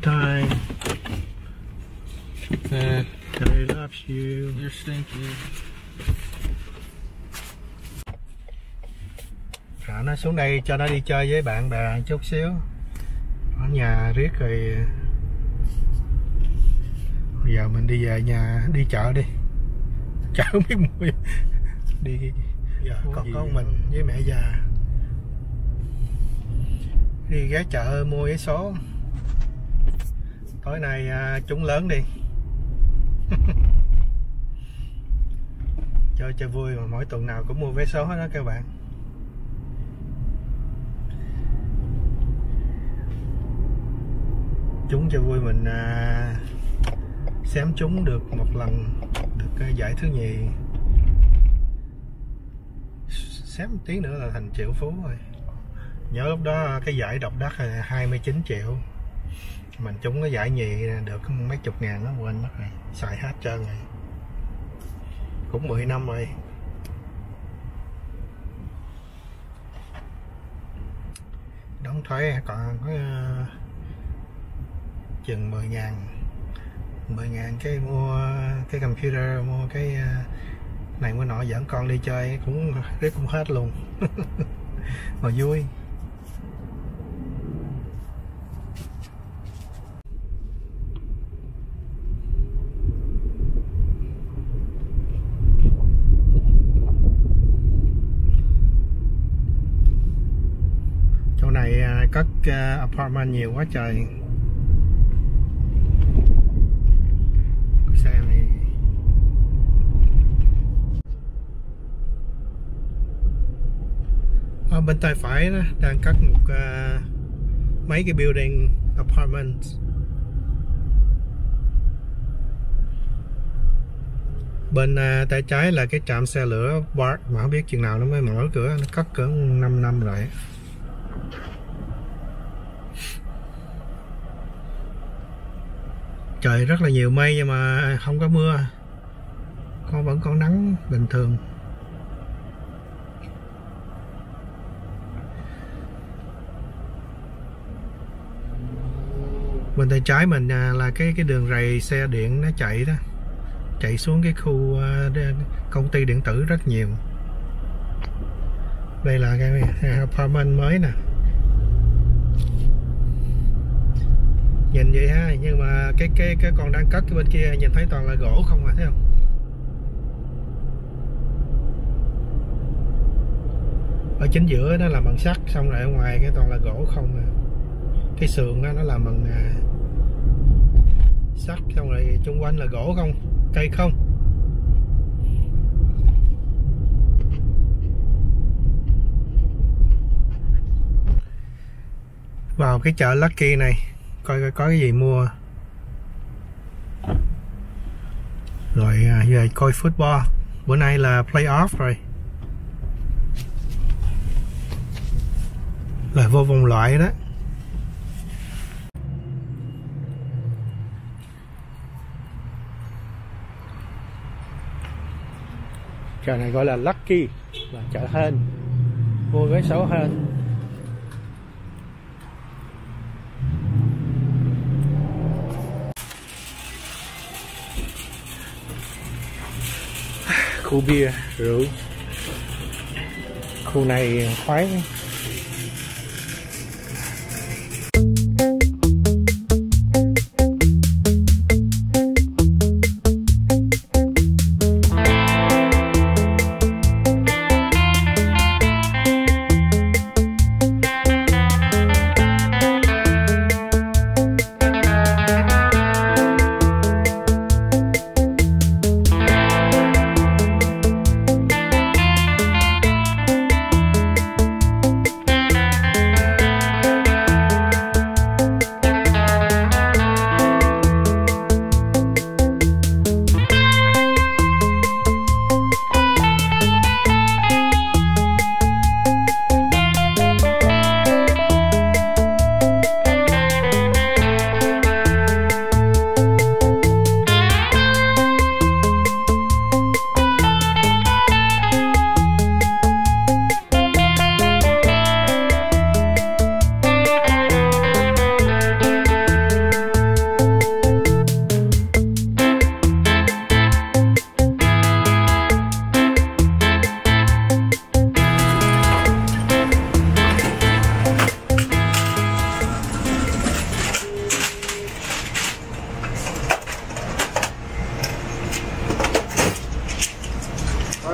good time. Daddy loves you. you're stinky. Rồi nó xuống đây cho nó đi chơi với bạn bè chút xíu. Ở nhà riết rồi Bây giờ mình đi về nhà đi chợ đi. Chợ không biết mua đi giờ Mua còn con mình với mẹ già đi ghé chợ mua vé số tối nay à, trúng lớn đi. Chơi chơi vui mà mỗi tuần nào cũng mua vé số hết đó các bạn. Trúng cho vui mình à, xém trúng được một lần được à, giải thứ nhì. Xém một tí nữa là thành triệu phú rồi. Nhớ lúc đó à, cái giải độc đắc là 29 triệu mình trúng cái giải nhì được mấy chục ngàn nó quên mất rồi xài hết trơn rồi. Cũng 10 năm rồi. Đóng thuế còn có ờ, chừng 10 ngàn. 10 ngàn cái mua cái computer mua cái ờ, này mua nọ dẫn con đi chơi cũng riết cũng hết luôn. Mà vui chỗ này uh, apartment nhiều quá trời. Xe này. Ở bên tay phải đó đang cắt một uh, mấy cái building apartment bên uh, tay trái là cái trạm xe lửa BART mà không biết chừng nào nó mới mở cửa nó cắt cỡ 5 năm rồi. Trời rất là nhiều mây nhưng mà không có mưa. Con vẫn có nắng bình thường. Bên tay trái mình à, là cái cái đường rầy xe điện nó chạy đó. Chạy xuống cái khu à, công ty điện tử rất nhiều. Đây là cái apartment mới nè. Nhìn vậy ha nhưng mà cái cái cái con đang cất cái bên kia nhìn thấy toàn là gỗ không à thấy không? Ở chính giữa nó làm bằng sắt xong rồi ở ngoài cái toàn là gỗ không à. Cái sườn đó nó làm bằng à, sắt xong rồi chung quanh là gỗ không? Cây không? Vào cái chợ Lucky này coi coi có cái gì mua. Rồi à, về coi football. Bữa nay là playoff rồi. Là vô vòng loại đó. Chợ này gọi là Lucky, là chợ hên. Mua vé số hên. Khu bia rượu. Khu này khoái.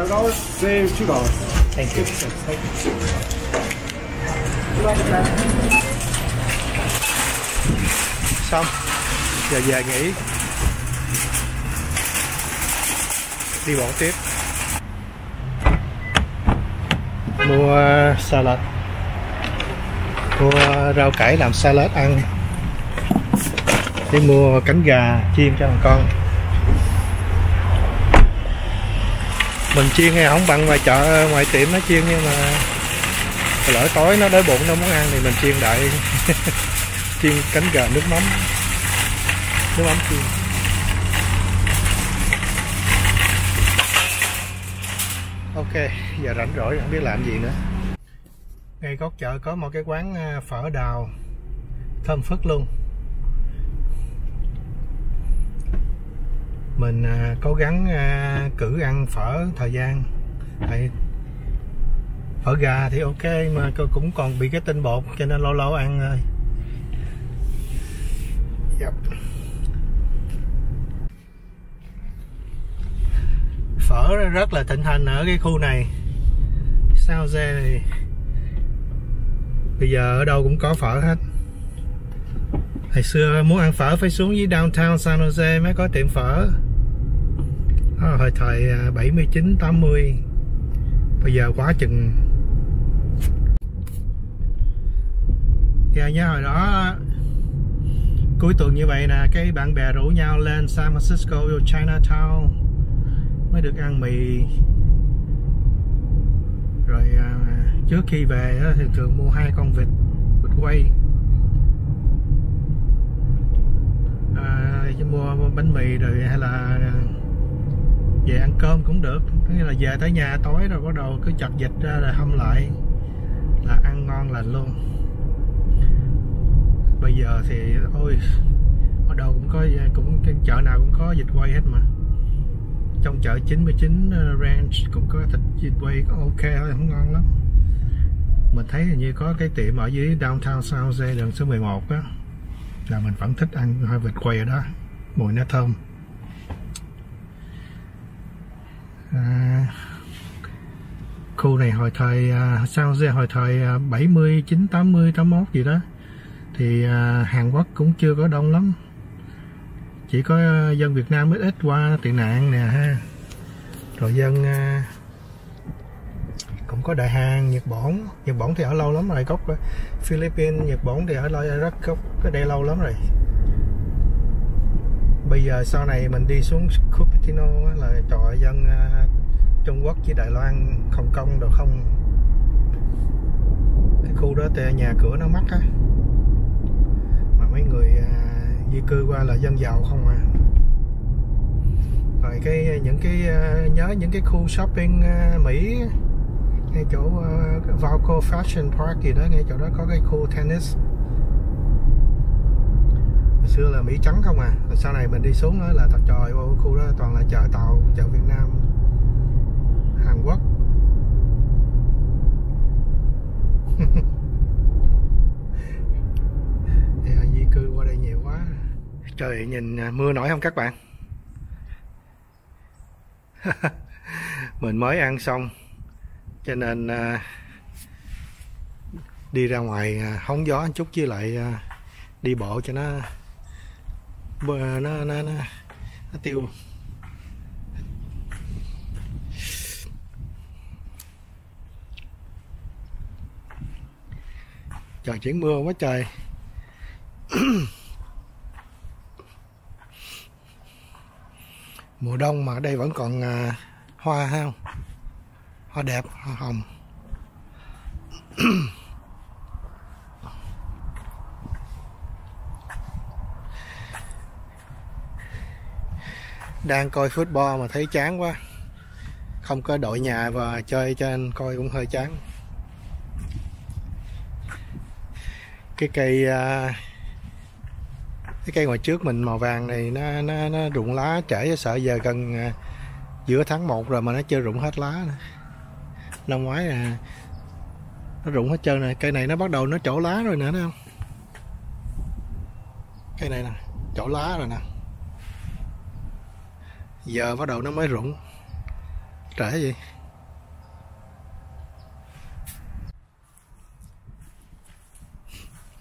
Say two dollars. thank you. Xong. Giờ về nghỉ. Đi bộ tiếp. Mua salad. Mua rau cải làm salad ăn. Đi mua cánh gà chiên cho thằng con mình chiên hay không bằng ngoài chợ, ngoài tiệm nó chiên nhưng mà lỡ tối nó đói bụng, nó muốn ăn thì mình chiên đại. Chiên cánh gà nước mắm. Nước mắm chiên. Ok, giờ rảnh rỗi, không biết làm gì nữa. Ngay góc chợ có một cái quán à, phở đào. Thơm phức luôn. Mình à, cố gắng à, cử ăn phở thời gian. Tại phở gà thì ok mà cũng còn bị cái tinh bột cho nên lâu lâu ăn thôi. Yep. phở rất là thịnh hành ở cái khu này. Sao xe này bây giờ ở đâu cũng có phở hết hồi xưa muốn ăn phở phải xuống dưới downtown San Jose mới có tiệm phở. Đó, hồi thời à, 79 80 bây giờ quá chừng. Dạ nhớ hồi đó cuối tuần như vậy nè cái bạn bè rủ nhau lên San Francisco vô Chinatown mới được ăn mì. Rồi à, trước khi về thì thường mua hai con vịt vịt quay. Chứ mua bánh mì rồi hay là à, về ăn cơm cũng được. Nghĩa là về tới nhà tối rồi bắt đầu cứ chặt dịch ra rồi hâm lại là ăn ngon lành luôn. Bây giờ thì, ôi, ở đâu cũng có, cũng chợ nào cũng có vịt quay hết mà. Trong chợ 99 à, ranch cũng có thịt vịt quay, có ok thôi, không ngon lắm. Mình thấy hình như có cái tiệm ở dưới downtown South đường số 11 á, là mình vẫn thích ăn hơi vịt quay ở đó mùi nó thơm. À, khu này hồi thời à, sao Jose hồi thời à, 79 80 81 gì đó thì à, Hàn Quốc cũng chưa có đông lắm. Chỉ có à, dân Việt Nam ít ít qua tị nạn nè ha. Rồi dân à, cũng có Đại Hàn, Nhật Bản. Nhật Bản thì ở lâu lắm rồi gốc Philippines, Nhật Bản thì ở lâu rất gốc cái đây lâu lắm rồi bây giờ sau này mình đi xuống Cupertino là trò dân à, Trung Quốc với Đài Loan, Hồng Kông đồ không? Cái khu đó thì nhà cửa nó mắc á. Mà mấy người à, di cư qua là dân giàu không à. Rồi cái những cái à, nhớ những cái khu shopping Mỹ ngay chỗ Valco Fashion Park gì đó ngay chỗ đó có cái khu tennis xưa là Mỹ trắng không à. Rồi sau này mình đi xuống đó là thật trời vô khu đó toàn là chợ tàu chợ Việt Nam Hàn Quốc. Di cư qua đây nhiều quá. Trời nhìn à, mưa nổi không các bạn? Mình mới ăn xong cho nên uh, đi ra ngoài uh, hóng gió một chút với lại uh, đi bộ cho nó nó nó, nó, nó tiêu. Trời chuyển mưa quá trời. Mùa đông mà ở đây vẫn còn à, hoa ha hoa đẹp hoa hồng. Đang coi football mà thấy chán quá. Không có đội nhà và chơi cho anh coi cũng hơi chán. Cái cây à, cái cây ngoài trước mình màu vàng này nó nó, nó rụng lá trễ sợ giờ gần à, giữa tháng 1 rồi mà nó chưa rụng hết lá nữa. năm ngoái là nó rụng hết trơn này cây này nó bắt đầu nó trổ lá rồi nữa thấy không? Cây này nè trổ lá rồi nè giờ bắt đầu nó mới rụng. Trễ gì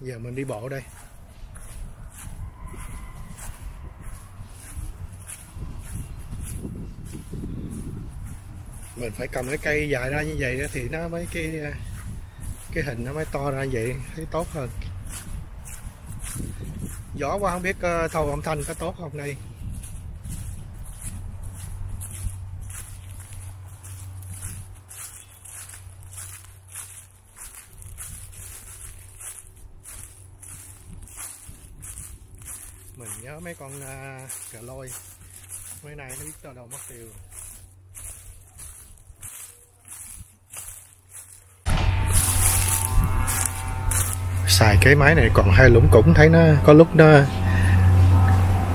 giờ mình đi bộ đây. Mình phải cầm cái cây dài ra như vậy thì nó mới cái cái hình nó mới to ra như vậy, thấy tốt hơn. Gió quá không biết ờ, thầu âm thanh có tốt không đây? Mình nhớ mấy con uh, cà lôi. Mấy này nó biết cho đâu mất tiêu. Xài cái máy này còn hai lũng củng thấy nó có lúc nó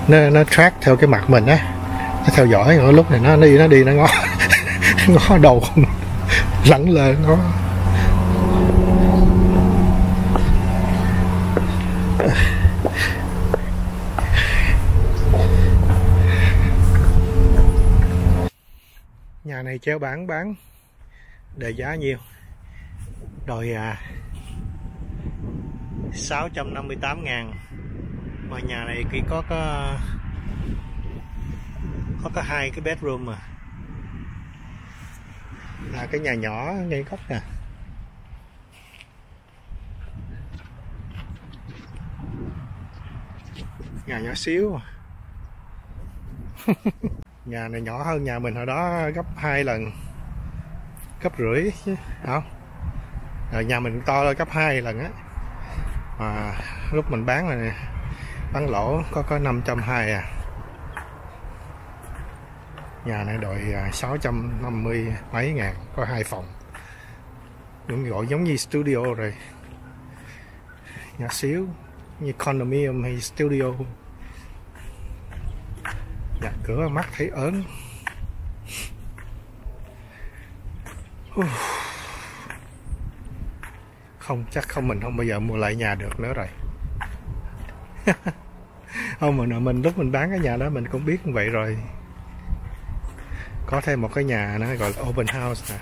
nó nó track theo cái mặt mình á. Nó theo dõi ở lúc này nó đi nó đi nó ngó ngó đầu lẳng lơ ngó nhà này treo bán bán đề giá nhiều rồi à 658 ngàn. Mà nhà này chỉ có có có có hai cái bedroom mà là cái nhà nhỏ ngay góc nè. Nhà nhỏ xíu à. nhà này nhỏ hơn nhà mình hồi đó gấp hai lần, gấp rưỡi. Chứ không rồi nhà mình to lên gấp hai lần á. Mà lúc mình bán là bán lỗ có có 520 à. Nhà này đòi à, 650 mấy ngàn, có hai phòng. Đúng gọi giống như studio rồi. Nhà xíu, như condominium hay studio nhà cửa mắt thấy ớn không, chắc không, mình không bao giờ mua lại nhà được nữa rồi. Không mà mình lúc mình bán cái nhà đó mình cũng biết như vậy rồi. Có thêm một cái nhà nó gọi là open house nè.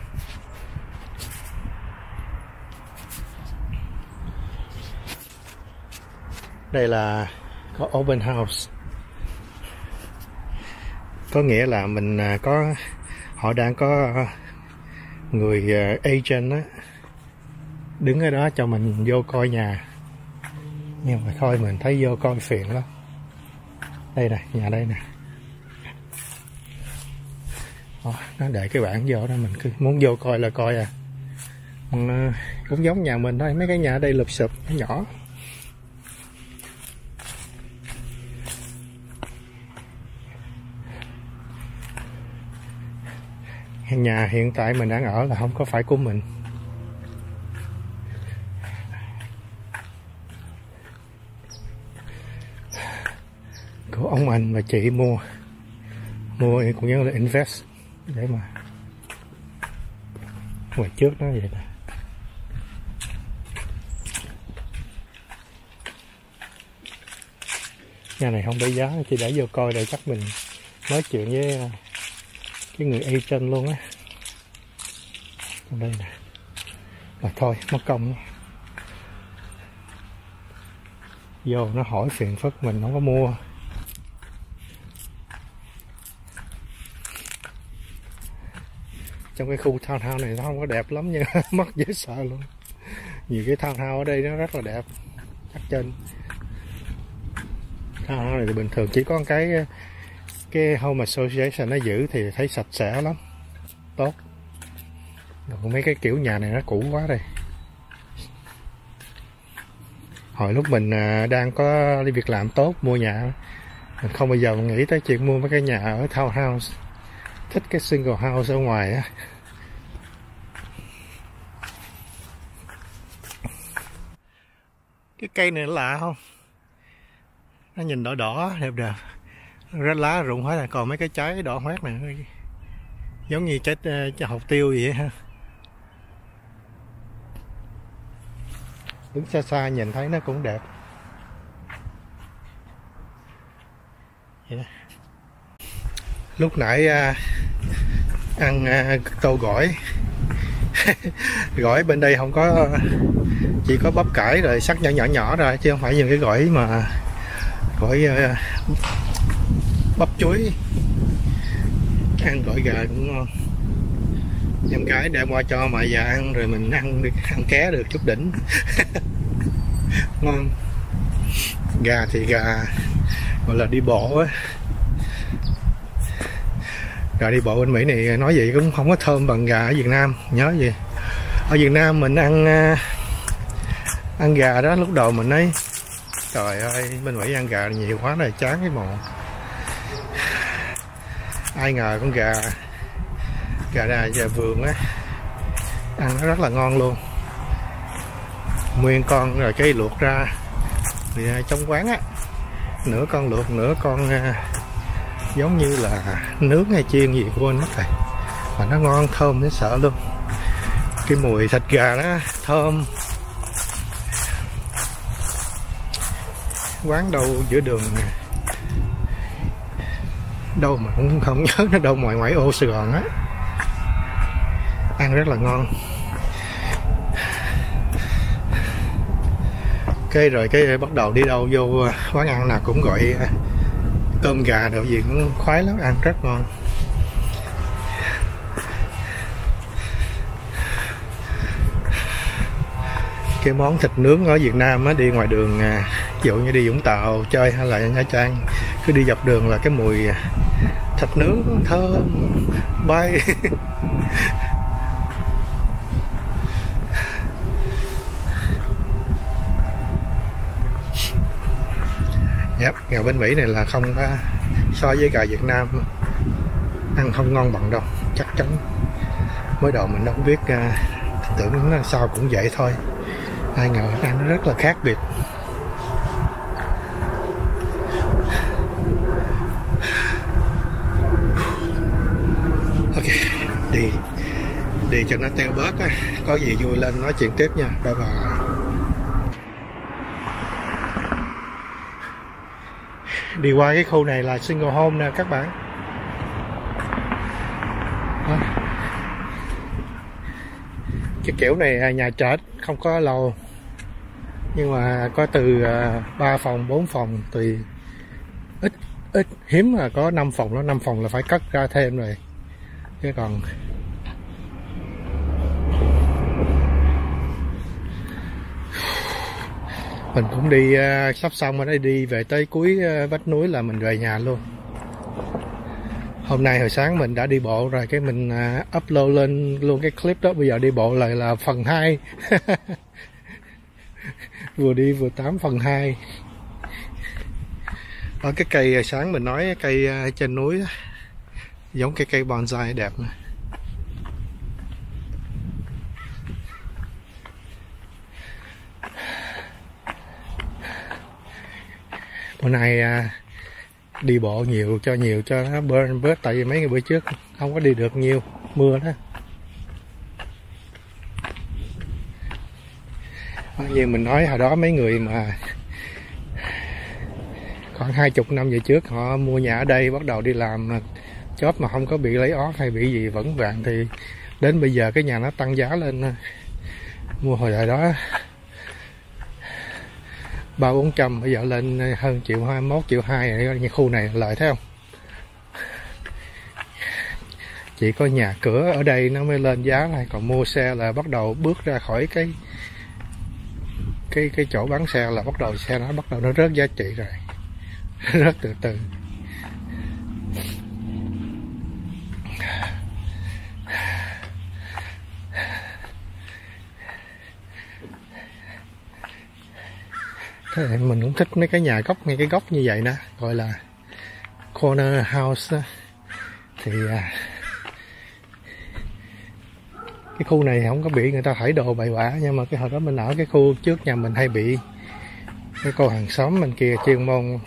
Đây là có open house có nghĩa là mình à, có, họ đang có người à, agent á, đứng ở đó cho mình vô coi nhà. Nhưng mà thôi, mình thấy vô coi phiền lắm. Đây nè, nhà đây nè. Nó để cái bảng vô đó, mình cứ muốn vô coi là coi à. Cũng giống nhà mình thôi, mấy cái nhà ở đây lụp sụp nhỏ. Nhà hiện tại mình đang ở là không có phải của mình. Của ông anh và chị mua. Mua cũng như là invest, để mà ngoài trước nó vậy nè. Nhà này không để giá chỉ để vô coi để chắc mình nói chuyện với cái người agent luôn á. Đây nè. Mà thôi, mất công vô, nó hỏi phiền phức mình, không có mua. Trong cái khu townhouse này nó không có đẹp lắm nhưng mất dễ sợ luôn. Nhiều cái townhouse ở đây nó rất là đẹp, chắc trên townhouse này thì bình thường chỉ có cái cái home association nó giữ thì thấy sạch sẽ lắm. Tốt. Còn mấy cái kiểu nhà này nó cũ quá đây. Hồi lúc mình à, đang có đi việc làm tốt, mua nhà. Mình không bao giờ mình nghĩ tới chuyện mua mấy cái nhà ở townhouse. Thích cái single house ở ngoài á. Cái cây này lạ không? Nó nhìn đỏ đỏ, đẹp đẹp rách lá rụng hết rồi còn mấy cái trái đỏ hoét này giống như trái, ờ, trái hột tiêu vậy ha. Đứng xa xa nhìn thấy nó cũng đẹp. Vậy lúc nãy à, ăn à, tô gỏi. Gỏi bên đây không có chỉ có bắp cải rồi sắc nhỏ nhỏ nhỏ rồi chứ không phải những cái gỏi mà gỏi uh, bắp chuối. Ăn gỏi gà cũng ngon. Em cái đem qua cho mà già ăn rồi mình ăn được ăn ké được chút đỉnh. Ngon. Gà thì gà, gọi là đi bộ á. Gà đi bộ bên Mỹ này nói vậy cũng không có thơm bằng gà ở Việt Nam, nhớ gì ở Việt Nam mình ăn à, ăn gà đó lúc đầu mình nói trời ơi, bên Mỹ ăn gà nhiều quá này chán cái mồm ai ngờ con gà gà đà gà vườn á ăn nó rất là ngon luôn. Nguyên con rồi cái luộc ra thì à, trong quán á nửa con luộc nửa con à, giống như là nướng hay chiên gì quên mất rồi. Mà nó ngon thơm đến sợ luôn. Cái mùi thịt gà đó thơm. Quán đâu giữa đường này đâu mà cũng không nhớ nó đâu ngoài ngoại ô Sài Gòn á. Ăn rất là ngon. Cái rồi cái bắt đầu đi đâu vô à, quán ăn nào cũng gọi à, cơm gà đồ gì cũng khoái lắm ăn rất ngon. Cái món thịt nướng ở Việt Nam á, đi ngoài đường à, ví dụ như đi Vũng Tàu chơi hay là Nha Trang cứ đi dọc đường là cái mùi thịt nướng thơm bay. Yep, gà bên Mỹ này là không có so với gà Việt Nam. Ăn không ngon bằng đâu chắc chắn. Mới đầu mình đâu biết uh, tưởng nó sao cũng vậy thôi. Ai ngờ ăn nó rất là khác biệt ok đi. Đi cho nó teo bớt á. Có gì vui lên nói chuyện tiếp nha. Bye bye. Đi qua cái khu này là single home nè, các bạn. Cái kiểu này à, nhà trệt, không có lâu nhưng mà có từ à, 3 phòng 4 phòng, tùy. Ít ít hiếm là có 5 phòng đó. 5 phòng là phải cất ra thêm rồi. Chứ còn mình cũng đi uh, sắp xong rồi đấy đi về tới cuối uh, vách núi là mình về nhà luôn. Hôm nay hồi sáng mình đã đi bộ rồi cái mình uh, upload lên luôn cái clip đó. Bây giờ đi bộ lại là phần 2 vừa đi vừa tám phần 2 ở cái cây sáng mình nói cây trên núi đó, giống cái cây bonsai đẹp này. Bữa nay à, đi bộ nhiều cho nhiều cho nó bớt bớt tại vì mấy ngày bữa trước không có đi được nhiều mưa đó. Như mình nói hồi đó mấy người mà khoảng hai chục năm về trước họ mua nhà ở đây bắt đầu đi làm chót mà không có bị lấy ót hay bị gì vẫn vàng thì đến bây giờ cái nhà nó tăng giá lên. Mua hồi đại đó ba bốn trăm, bây giờ lên hơn triệu hai mốt, triệu hai như khu này lợi thấy không? Chỉ có nhà cửa ở đây nó mới lên giá này, còn mua xe là bắt đầu bước ra khỏi cái cái cái chỗ bán xe là bắt đầu xe nó bắt đầu nó rớt giá trị rồi. Rất từ từ. Thế mình cũng thích mấy cái nhà góc ngay cái góc như vậy nè gọi là corner house đó. thì à, cái khu này không có bị người ta thải đồ bậy bạ nhưng mà cái hồi đó mình ở cái khu trước nhà mình hay bị cái cô hàng xóm bên kia chuyên môn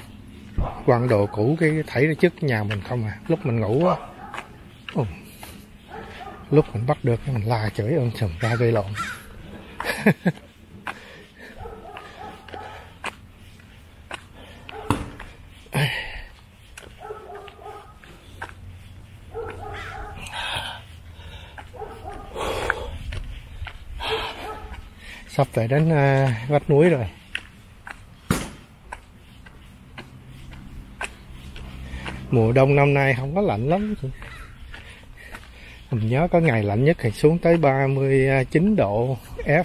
quăng đồ cũ cái thảy ra trước nhà mình không à lúc mình ngủ á lúc mình bắt được mình la chửi ông sừng ra gây lộn sắp về đến à, uh, vách núi rồi. Mùa đông năm nay không có lạnh lắm. Mình nhớ có ngày lạnh nhất thì xuống tới 39 độ F.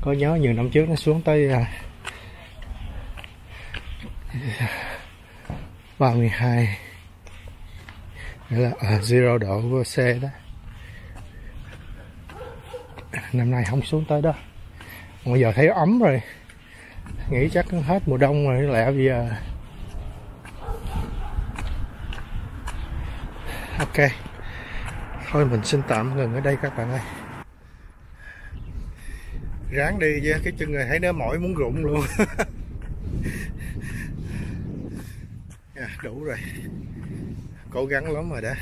Có nhớ nhiều năm trước nó xuống tới à, 32 nghĩa là à, zero độ của C đó năm nay không xuống tới đó. Bây giờ thấy ấm rồi. Nghĩ chắc hết mùa đông rồi lẽ bây giờ. Ok. Thôi mình xin tạm ngừng ở đây các bạn ơi. Ráng đi với cái chân này thấy nó mỏi muốn rụng luôn. À, đủ rồi. Cố gắng lắm rồi đó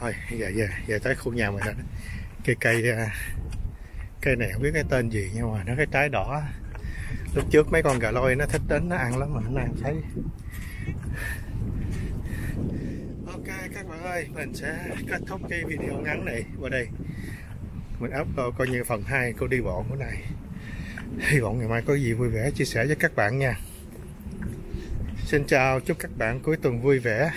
thôi, giờ giờ giờ tới khu nhà mình rồi cây cây cây này không biết cái tên gì nhưng mà nó cái trái đỏ. Lúc trước mấy con gà lôi nó thích đến, nó ăn lắm mà hôm nay thấy ok, các bạn ơi, mình sẽ kết thúc cái video ngắn này qua đây. Mình upload coi như phần 2 cô đi bộ của này. Hy vọng ngày mai có gì vui vẻ chia sẻ với các bạn nha. Xin chào, chúc các bạn cuối tuần vui vẻ.